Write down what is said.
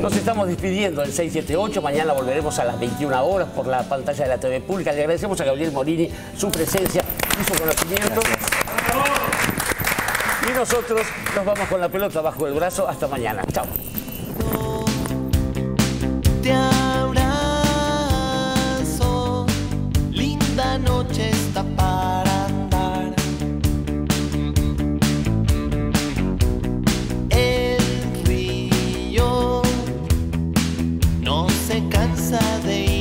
Nos estamos despidiendo del 678. Mañana volveremos a las 21 horas por la pantalla de la TV Pública. Le agradecemos a Gabriel Morini su presencia y su conocimiento. Y nosotros nos vamos con la pelota bajo el brazo. Hasta mañana. Chao. me cansa de ir.